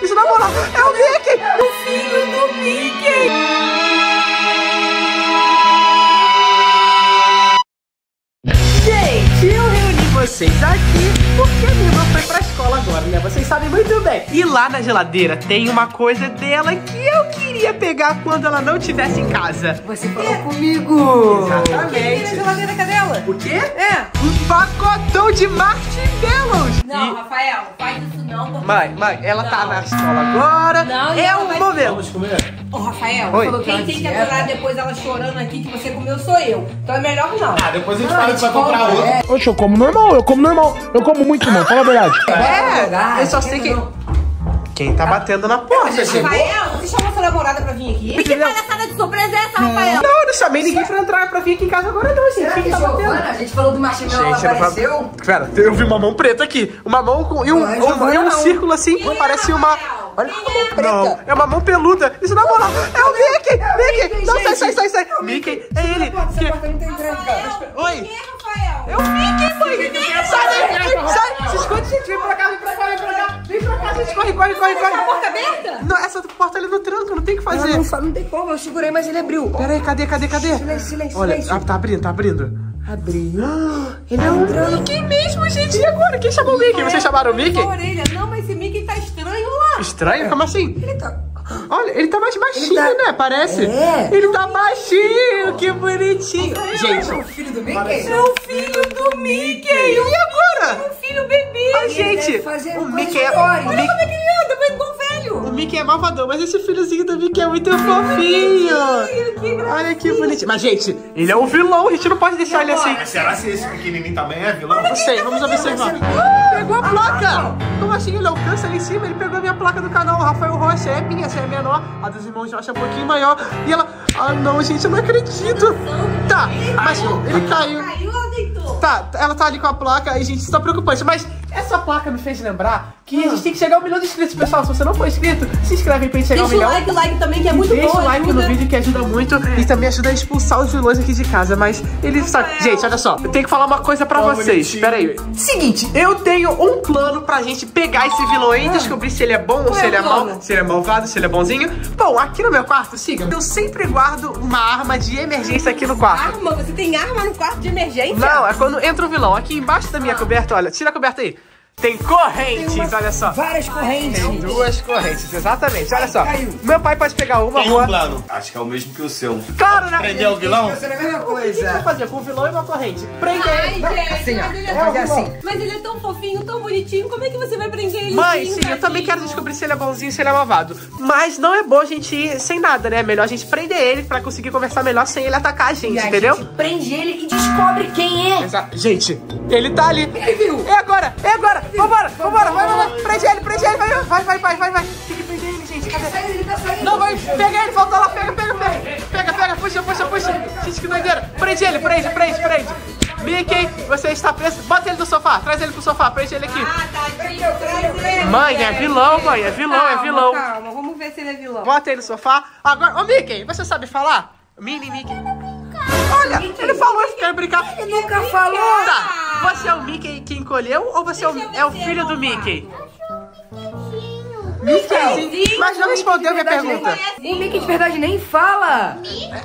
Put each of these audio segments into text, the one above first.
Isso na moral, é o Mickey! O filho do Mickey! Gente, eu vocês aqui porque a minha irmã foi pra escola agora, né? Vocês sabem muito bem. E lá na geladeira tem uma coisa dela que eu queria pegar quando ela não estivesse em casa. Você falou comigo! Exatamente. geladeira, cadê ela? O quê? É. Um pacotão de marshmallows. Não, E- Rafael, faz isso não. Mãe, mãe, ela tá Não. na escola agora. Não, é o momento. Ô, Rafael, Oi. falou quem tem que aturar depois ela chorando aqui que você comeu sou eu. Então é melhor não. Ah, depois a gente fala que vai comprar outro. Oxe, eu como normal, eu como normal. Eu como muito, irmão, fala a verdade. É, eu só sei que. Quem tá batendo na porta? Rafael, você chamou sua namorada pra vir aqui? Que palhaçada de surpresa é essa, Rafael? Não, eu não chamei ninguém pra entrar pra vir aqui em casa agora, não, gente. Quem tá batendo? a gente falou do marshmallow, não apareceu. Pera, eu vi uma mão preta aqui. Uma mão com. E um, Não, um- um círculo assim, é, parece uma. Olha a mão é? preta. Não, é uma mão peluda. Isso na moral. É o Mickey! Mickey! Não, sai, sai, sai, sai. Mickey, é ele. Que- não tá entrando, cara. Oi. É, Rafael? É o Mickey, mãe! Sai daí! Sai! Se esconde, gente! Vem pra cá, vem pra cá, vem pra cá! Vem pra cá, gente! Corre, corre, corre, corre! A porta aberta? Não, essa porta ali no tranco, não tem o que fazer. Não, não, não tem como, eu segurei, mas ele abriu. Pera aí, cadê, cadê, cadê? Silêncio, silêncio, Olha, silêncio. ah, tá abrindo, tá abrindo. Abriu. Ele é o Mickey mesmo, gente! E agora? Quem chamou o Mickey? Vocês chamaram o Mickey? Não, mas esse Mickey tá estranho? Como assim? Ele tá... Olha, ele tá mais baixinho, Ele tá- né? Parece. É. Ele tá baixinho, que bonitinho. Gente, o filho do Mickey? É o filho do Mickey. e agora? O filho bebê. Ai, gente, o Mickey é... Olha Mickey, como é que ele anda, vai igual velho. o Mickey é malvadão, mas esse filhozinho do Mickey é muito fofinho. Que graça. Olha que bonitinho. Mas, gente, ele é um vilão, a gente não pode deixar ele assim. Mas será se esse pequenininho também é vilão? Não sei, vamos observar. Pegou a placa! Como assim ele alcança ali em cima? Ele pegou a minha placa do canal, o Rafael Rocha. É minha, essa é menor. A dos irmãos Josh é um pouquinho maior. E ela. Ah, não, gente, eu não acredito. Tá, mas ele caiu. Caiu ou deitou? Tá, ela tá ali com a placa e, gente, isso tá preocupante. Mas essa placa me fez lembrar que a gente tem que chegar a um milhão de inscritos. Pessoal, se você não for inscrito, se inscreve aí pra gente chegar a um Deixa o milhão. like, like também, que é muito Deixa bom. o like ajuda. no vídeo que ajuda muito e também ajuda a expulsar os vilões aqui de casa. Mas ele sabe. Gente, olha só, eu tenho que falar uma coisa pra Ó, vocês. bonitinho. Pera aí. Seguinte, eu tenho um plano pra gente pegar esse vilão aí e descobrir se ele é bom ou se é ele é mal, plano? se ele é malvado, se ele é bonzinho. Bom, aqui no meu quarto, siga. Eu sempre guardo uma arma de emergência aqui no quarto. Arma? Você tem arma no quarto de emergência? Não, é quando entra o vilão. Aqui embaixo da minha coberta, olha, tira a coberta aí. Tem correntes, olha só. Várias correntes. Tem duas correntes, exatamente. Olha só. Caiu. Meu pai pode pegar uma Tem um rua. plano. Acho que é o mesmo que o seu. Claro, né? Prender o vilão? Pensando a mesma O que você vai coisa. fazer com um vilão e uma corrente? Prender Ai, ele. gente, assim, ó. mas ele é tão assim. Mas ele é tão fofinho, tão bonitinho. Como é que você vai prender ele? Mãe, sim, eu também quero descobrir se ele é bonzinho, se ele é malvado. Mas não é bom a gente ir sem nada, né? É melhor a gente prender ele pra conseguir conversar melhor sem ele atacar a gente, E a entendeu? gente prende ele e descobre quem é. Exa- Gente, ele tá ali. Ele viu. É agora, é agora. Vambora, vambora, vai, vai, vai. Prende ele, prende ele, vai, vai, vai, vai, vai, vai. Tem que prender ele, gente. Cadê? Ele tá saindo. Não, vai, pega ele, volta lá, pega, pega, pega. Pega, pega, puxa, puxa, puxa. Gente, que doideira. Prende ele, prende, prende, prende. Mickey, você está preso. Bota ele no sofá, traz ele pro sofá, prende ele aqui. Ah, tadinho, traz ele. Mãe, é vilão, mãe, é vilão, é vilão. Calma, vamos ver se ele é vilão. Bota ele no sofá. Agora, ô Mickey, você sabe falar? Mini Mickey. Olha, ele falou que quer brincar. Ele nunca falou. Tá, você é o Mickey que encolheu ou você é o, é o filho do Mickey? Mickey, mas não respondeu a minha pergunta. O Mickey de verdade nem fala.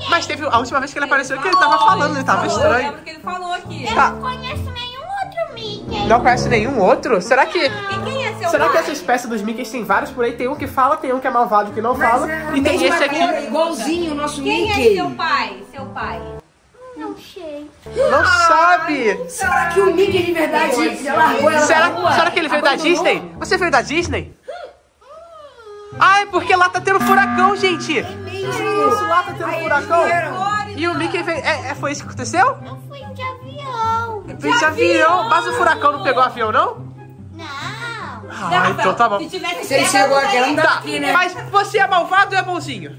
Mas teve a última vez que ele apareceu que ele tava falando, ele tava Eu estranho. lembro que ele falou aqui. Tá, não conheço nenhum outro Mickey. não conhece nenhum outro? Será que. Quem é seu Será que essa espécie dos Mickeys tem vários por aí? Tem um que fala, tem um que é malvado que não fala. E tem esse aqui. igualzinho o nosso Quem Mickey. é seu pai? Seu pai. Não sei. Não sabe. Será que o Mickey de verdade já largou ela na Será, rua? será que ele veio da Abandonou? Disney? Você veio da Disney? É porque lá tá tendo furacão, gente. Isso, lá tá tendo furacão. E o Mickey veio. É, é, foi isso que aconteceu? Eu fui de avião. Veio de avião. Mas o furacão não pegou avião, não? Não. Ah, então tá bom. Se tivesse Se ele pego, chegou aqui, não Tá, aqui, né? mas você é malvado ou é bonzinho?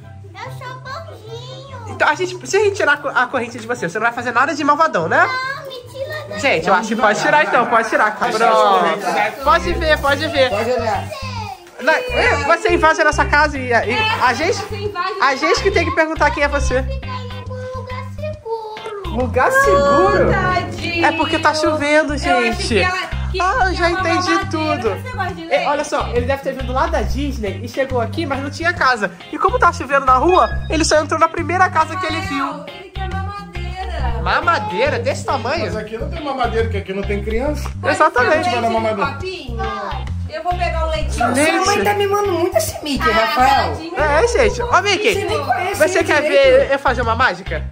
Então, a gente, se a gente tirar a co- a corrente de você, você não vai fazer nada de malvadão, né? Não, me tira daí. Gente, eu acho que pode tirar então, pode tirar. Pronto. Pode ver, pode ver. Pode olhar. Não, é, Você invade a nossa casa e, a- e a gente. A gente que tem que perguntar quem é você. Lugar seguro. Lugar seguro? É porque tá chovendo, Eu acho gente. Que Ah, eu já entendi tudo. De É, olha só, ele deve ter vindo lá da Disney e chegou aqui, mas não tinha casa. E como tá chovendo na rua, ele só entrou na primeira casa que ele viu. Ele quer mamadeira. Mamadeira desse tamanho? Mas aqui não tem mamadeira, que aqui não tem criança. Exatamente. Vai na mamadeira. Eu vou pegar o leitinho. Sua mãe tá mimando muito esse Mickey, Rafael. tadinho. É, gente. Ô, Mickey, Você nem conhece você quer direito. ver eu fazer uma mágica?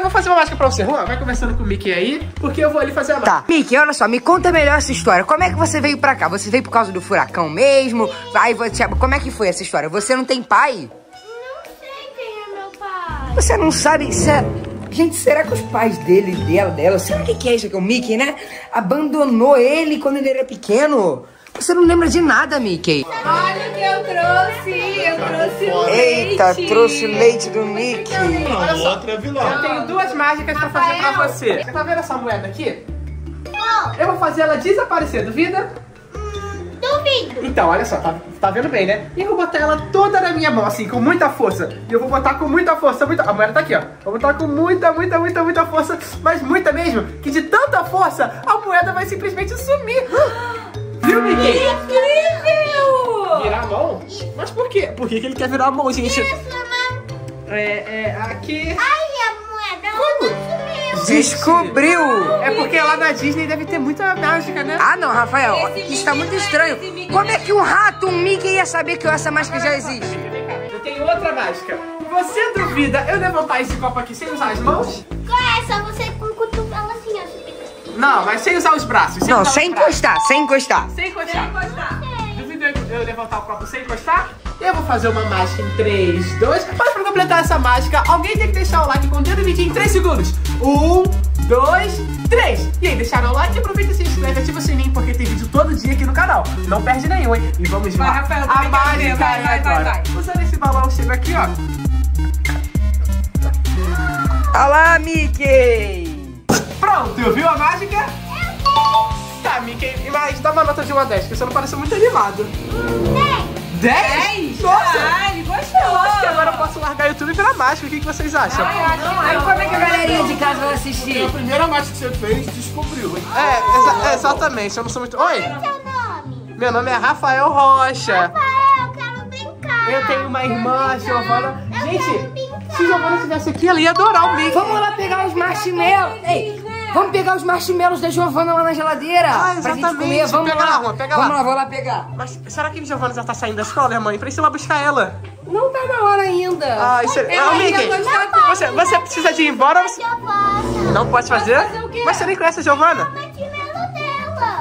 Que Eu vou fazer uma mágica pra você, Juan. Vai conversando com o Mickey aí, porque eu vou ali fazer a mágica. Tá. Mickey, olha só, me conta melhor essa história. Como é que você veio pra cá? Você veio por causa do furacão mesmo? Aí você, como é que foi essa história? Você não tem pai? Não sei quem é meu pai. Você não sabe é... Gente, será que os pais dele, dela, dela, o que que é isso aqui? O Mickey, né? Abandonou ele quando ele era pequeno. Você não lembra de nada, Mickey. Olha o que eu trouxe. Eu trouxe Eita, leite. trouxe o leite do Mickey. Olha só, Outra é eu tenho duas mágicas pra fazer pra você. Você tá vendo essa moeda aqui? Não, Eu vou fazer ela desaparecer, duvida? duvido. Então, olha só, tá, tá vendo bem, né? E eu vou botar ela toda na minha mão, assim, com muita força. E eu vou botar com muita força, muita... A moeda tá aqui, ó. Vou botar com muita, muita, muita, muita força, mas muita mesmo, que de tanta força, a moeda vai simplesmente sumir. Viu, Mickey? Incrível! Virar a mão? Mas por quê? Por que, que ele quer virar a mão, gente? Isso, mamãe. É, é, aqui... Ai, a moeda ela não sumiu. Descobriu! É porque lá na Disney deve ter muita mágica, né? Ah, não, Rafael, Esse isso tá Mickey muito é estranho. Como é que um rato, um Mickey ia saber que essa máscara já existe? Eu tenho outra mágica. Você duvida eu levantar esse copo aqui sem usar as mãos? Qual é? Só você Não, mas sem usar os braços. Não, usar sem os braços. encostar, sem encostar. Sem encostar. Encostar. Duvida eu levantar o copo sem encostar? Eu vou fazer uma mágica em 3, 2. Mas pra completar essa mágica, alguém tem que deixar o like com o dedo mindinho em 3 segundos. 1, 2, 3. E aí, deixaram o like? Aproveita e se inscreve, ativa o sininho, porque tem vídeo todo dia aqui no canal. Não perde nenhum, hein? E vamos Vai, lá. Rafael, a mágica Vai, é vai, vai, vai. Usando esse balão, eu chego aqui, ó. Olha lá, Pronto, viu a mágica? Tá, Mickey, mas dá uma nota de 1 a 10, porque você não parece muito animado. 10? 10? Nossa! Ah, ele gostou. Eu acho que agora eu posso largar o YouTube e virar mágica. O que, que vocês acham? Aí como é que a galerinha de casa vai assistir? A primeira mágica que você fez, descobriu, hein? É, exa- exatamente. Eu não sou muito. Oi! Seu nome? Meu nome é Rafael Rocha. Rafael, eu quero brincar. Eu tenho uma irmã, Giovana. Eu Gente, se Giovana estivesse aqui, ela ia adorar o Mickey. Vamos lá pegar os marshmallows. Ei, vamos pegar os marshmallows da Giovana lá na geladeira. Ah, Pra gente exatamente. comer. Vamos Pega lá. lá, Juan, pega Vamos lá. lá, vou lá pegar. Mas será que a Giovana já tá saindo da escola, mãe? Pra ir lá buscar ela. Não tá na hora ainda. Ah, isso é. Ah, Mickey, gostava você, você precisa de ir embora? ou Você... Não pode fazer? Mas você nem conhece a Giovana?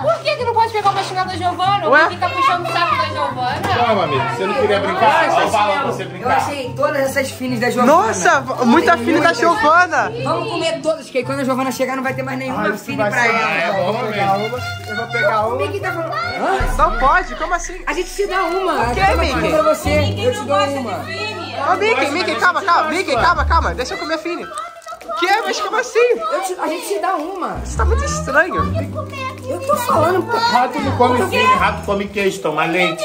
Por que, que não pode pegar o marshmallow da Giovana? Ué? Ou fica puxando o saco da Giovana? Calma, amigo. Você não queria brincar? Olha o balão pra você Eu brincar. achei todas essas finas da Giovana. Nossa, muita Tem filha da. Giovana. Vamos comer todas, que aí quando a Giovana chegar não vai ter mais nenhuma fine pra É, ela. bom Eu vou pegar mesmo. uma. Eu vou pegar O uma. Mickey tá falando. Hã? Não pode, como assim? A gente se dá uma. O Toma Mickey? pra você. Eu te não dou gosta uma. de. Ô, Mickey, Mickey, calma, calma. Mickey, calma, calma. Deixa eu comer Fini. Que? Mas como assim? Eu te- a gente se dá uma. Isso tá muito estranho. Eu tô falando, pô. Rato não come fine, rato come queijo, toma leite.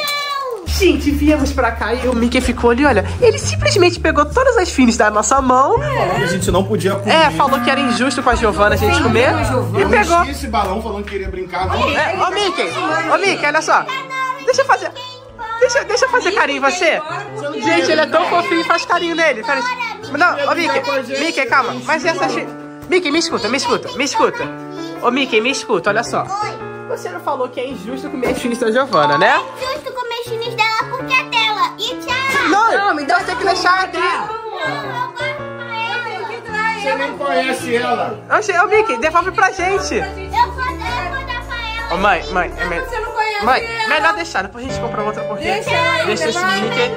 Gente, viemos pra cá e o Mickey ficou ali, olha. Ele simplesmente pegou todas as Fines da nossa mão. Falando que a gente não podia comer. É, falou que era injusto com a Giovana a gente comer. E Eu pegou. esse balão falando que queria brincar. Não. É, ô Mickey, ô Mickey, olha só. Deixa eu fazer. Deixa, deixa eu fazer carinho em você. Gente, ele é tão fofinho e faz carinho nele. Pera. Não, ô Mickey, Mickey, calma. Mas essas. fi- Mickey, me escuta, me escuta, me escuta. Ô Mickey, me escuta, olha só. Você não falou que é injusto comer as finis da Giovana, né? Justo comer chinis dela porque é dela. E tchau. Não, Não, me dá vai ter que deixar aqui. Não, eu gosto pra ela. Você nem conhece ela. Ô, ô Mickey, devolve pra gente. Eu vou, eu vou dar pra ela. Ô mãe, mãe, é melhor. Não Mãe, melhor deixar, depois a gente compra outra porque. Deixa Deixa esse Mickey.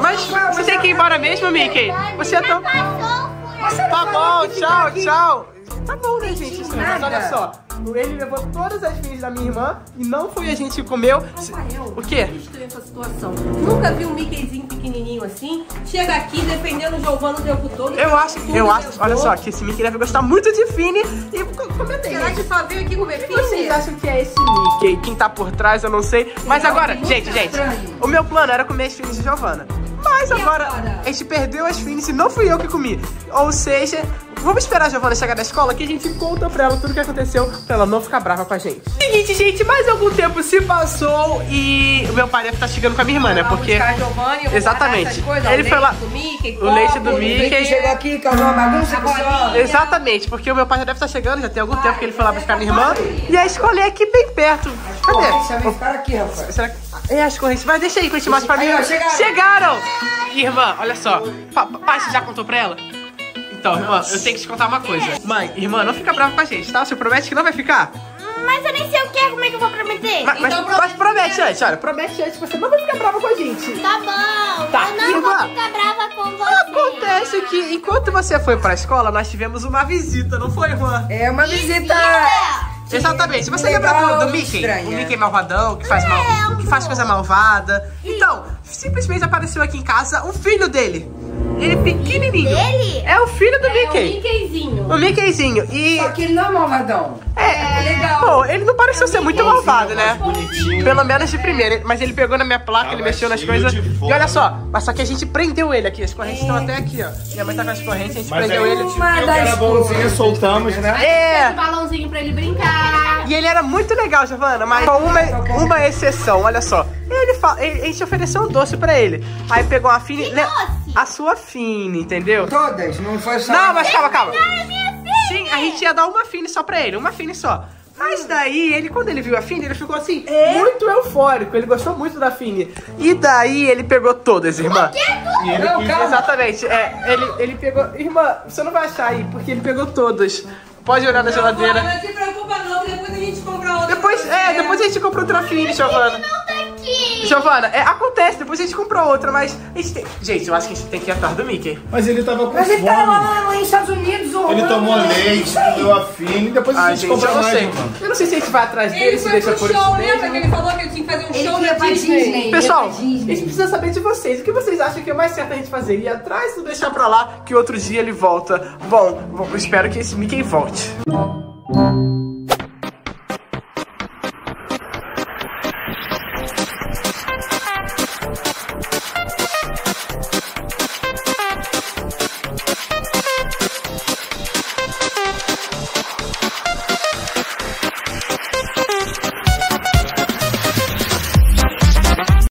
Mas você tem que ir embora mesmo, Mickey? Você é tão. Tá bom, tchau, tchau. Tá bom, né, gente? Isso, mas olha só. Ele levou todas as filhas da minha irmã e não foi a gente que comeu. Se- O quê? essa situação. Nunca vi um Mickeyzinho pequenininho assim. Chega aqui defendendo o Giovanni o tempo todo. Eu acho, eu acho, olha só, que esse Mickey deve gostar muito de Fini e co- comenta aí, Será que só veio aqui comer que vocês Fini? acham que é esse Mickey? Quem tá por trás, eu não sei. Mas agora, gente, gente, o meu plano era comer as finis de Giovana. Mas agora, agora? a gente perdeu as finis e não fui eu que comi. Ou seja, vamos esperar a Giovana chegar da escola que a gente conta pra ela tudo o que aconteceu pra ela não ficar brava com a gente. Seguinte, gente, mais algum tempo se passou e o meu pai deve estar chegando com a minha irmã, né? Porque. buscar a vou Exatamente. coisas, Ele o foi lá- leite do Mickey, o leite do Mickey. Chegou aqui, causou uma bagunça. Exatamente, porque o meu pai já deve estar chegando, já tem algum tempo que ele foi lá buscar minha irmã. E a escola é aqui bem perto. Cadê? vem ficar aqui, rapaz. Será que. É as correntes. Mas deixa aí que eu te mostro pra mim. Chegaram. Chegaram! Irmã, olha só. Pa pai, você já contou pra ela? Então, irmã, eu tenho que te contar uma coisa. Mãe, irmã, não fica brava com a gente, tá? Você promete que não vai ficar? Mas eu nem sei o que é, como é que eu vou prometer? Mas, mas, Então mas promete antes, olha, promete antes que você não vai ficar brava com a gente. Tá bom, Tá, eu não irmã. vou ficar brava com você. Acontece que enquanto você foi pra escola, nós tivemos uma visita, não foi, irmã? É uma visita. Exatamente. Você Legal, lembra do, do Mickey? estranha. O Mickey malvadão, que faz, mal, que faz coisa malvada. Então, simplesmente apareceu aqui em casa o filho dele. Ele pequenininho. Dele? É o filho do É o Mickey. Mickeyzinho. O Mickeyzinho. E. Só que ele não é malvadão. É, legal. Pô, ele não pareceu ser muito malvado, né? bonitinho. Pelo menos de primeira. Mas ele pegou na minha placa, ele Tava mexeu nas coisas. E olha só, mas só que a gente prendeu ele aqui. As correntes estão até aqui, ó. Minha mãe tá com as correntes, a gente Mas prendeu ele. Uma eu das era bonzinho, soltamos, né? É. Um balãozinho pra ele brincar. E ele era muito legal, Giovana, mas com uma, uma exceção, olha só. Ele, fa- ele- a gente ofereceu um doce pra ele. Aí pegou a Fini. doce? A sua Fini, entendeu? Todas, não foi só. Não, mas calma, calma. Ai, minha filha. Sim, a gente ia dar uma Fini só pra ele, uma Fini só. Mas daí, ele, quando ele viu a Fini, ele ficou assim, muito eufórico. Ele gostou muito da Fini. E daí ele pegou todas, irmã. E ele Não, quis-. Exatamente, é. Ele, ele pegou. Irmã, você não vai achar aí, porque ele pegou todas. Pode olhar na geladeira. Não se preocupa não, depois a gente compra outra. Depois, é, depois a gente comprou outra Fini, Giovana. Não tá aqui. Giovana, é, acontece, depois a gente comprou outra, mas a gente tem... Gente, eu acho que a gente tem que ir atrás do Mickey. Mas ele tava com Mas ele tá fome. lá nos Estados Unidos, o Ele tomou né? leite, comeu a fine, depois a Ai, gente gente, eu compra não mais, sei. irmão. Eu não sei se a gente vai atrás dele, Ele se foi deixa pro por isso show, lembra que mesmo. ele falou que ele tinha que fazer um Ele show na pra Disney? Disney. Pessoal, a gente precisa saber de vocês. O que vocês acham que é o mais certo a gente fazer? Ir atrás ou deixar pra lá que outro dia ele volta? Bom, bom, eu espero que esse Mickey volte.